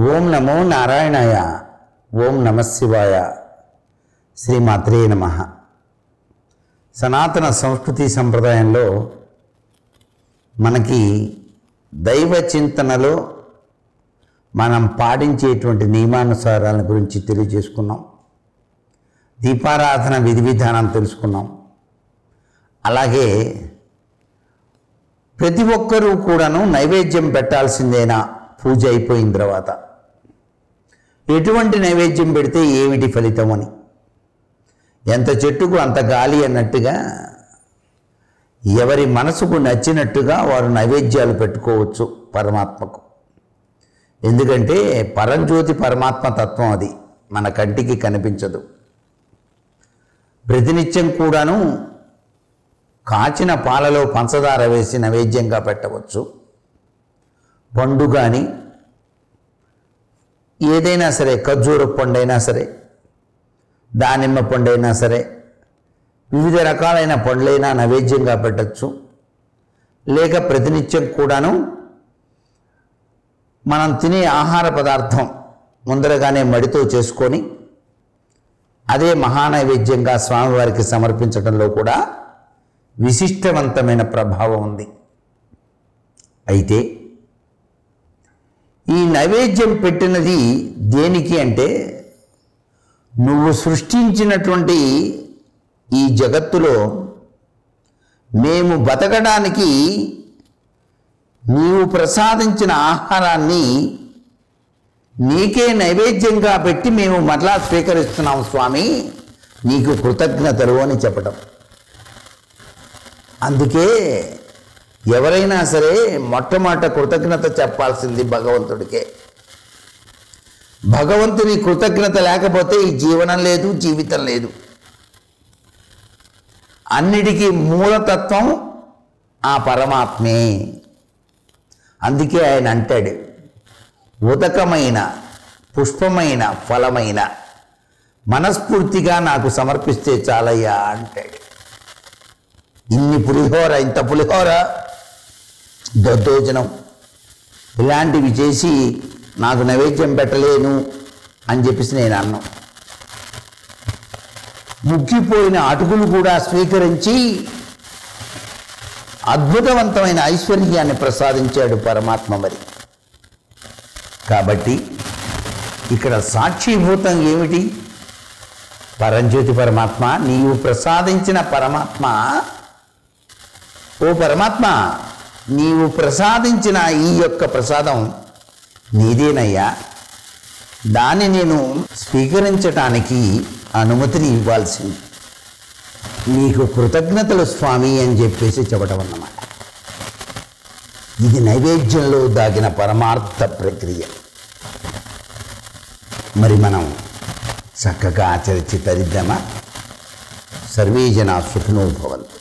ఓం నమో నారాయణాయ. ఓం నమ శివాయ. శ్రీమాత్రే నమ. సనాతన సంస్కృతి సంప్రదాయంలో మనకి దైవ చింతనలో మనం పాటించేటువంటి నియమానుసారాల గురించి తెలియజేసుకున్నాం. దీపారాధన విధి విధానం తెలుసుకున్నాం. అలాగే ప్రతి ఒక్కరూ కూడాను నైవేద్యం పెట్టాల్సిందేనా? పూజ అయిపోయిన తర్వాత. ఎటువంటి నైవేద్యం పెడితే ఏమిటి ఫలితం అని? ఎంత చెట్టుకు అంత గాలి అన్నట్టుగా ఎవరి మనసుకు నచ్చినట్టుగా వారు నైవేద్యాలు పెట్టుకోవచ్చు పరమాత్మకు. ఎందుకంటే పరంజ్యోతి పరమాత్మ తత్వం అది మన కంటికి కనిపించదు. ప్రతినిత్యం కూడాను కాచిన పాలలో పంచదార వేసి నైవేద్యంగా పెట్టవచ్చు. పండు కానీ ఏదైనా సరే ఖర్జూర పండైనా సరే దానిమ్మ పండైనా సరే వివిధ రకాలైన పండ్లైనా నైవేద్యంగా పెట్టచ్చు. లేక ప్రతినిత్యం కూడాను మనం తినే ఆహార పదార్థం ముందరగానే మడితో చేసుకొని అదే మహానైవేద్యంగా స్వామివారికి సమర్పించడంలో కూడా విశిష్టవంతమైన ప్రభావం ఉంది. అయితే ఈ నైవేద్యం పెట్టినది దేనికి అంటే నువ్వు సృష్టించినటువంటి ఈ జగత్తులో మేము బతకడానికి నీవు ప్రసాదించిన ఆహారాన్ని నీకే నైవేద్యంగా పెట్టి మేము మరలా స్వీకరిస్తున్నాం స్వామి. నీకు కృతజ్ఞతలు అని చెప్పటం. అందుకే ఎవరైనా సరే మొట్టమొదట కృతజ్ఞత చెప్పాల్సింది భగవంతుడికే. భగవంతుని కృతజ్ఞత లేకపోతే ఈ జీవనం లేదు జీవితం లేదు. అన్నిటికీ మూలతత్వం ఆ పరమాత్మే. అందుకే ఆయన అంటాడు ఉదకమైన పుష్పమైన ఫలమైన మనస్ఫూర్తిగా నాకు సమర్పిస్తే చాలయ్యా అంటాడు. ఇన్ని పులిహోర ఇంత పులిహోర దద్దోజనం. ఇలాంటివి చేసి నాకు నైవేద్యం పెట్టలేను అని చెప్పేసి నేను అన్నాను ముగ్గిపోయిన అటుకులు కూడా స్వీకరించి అద్భుతవంతమైన ఐశ్వర్యాన్ని ప్రసాదించాడు పరమాత్మ మరి. కాబట్టి ఇక్కడ సాక్షిభూతం ఏమిటి? పరంజ్యోతి పరమాత్మ నీవు ప్రసాదించిన పరమాత్మ ఓ పరమాత్మ నీవు ప్రసాదించిన ఈ యొక్క ప్రసాదం నీదేనయ్యా. దాన్ని నేను స్వీకరించటానికి అనుమతిని ఇవ్వాల్సింది. నీకు కృతజ్ఞతలు స్వామి అని చెప్పేసి చెప్పడం అన్నమాట. ఇది నైవేద్యంలో దాగిన పరమార్థ ప్రక్రియ. మరి మనం చక్కగా ఆచరించి తరిద్దామా? సర్వే జనా సుఖినో భవంతు.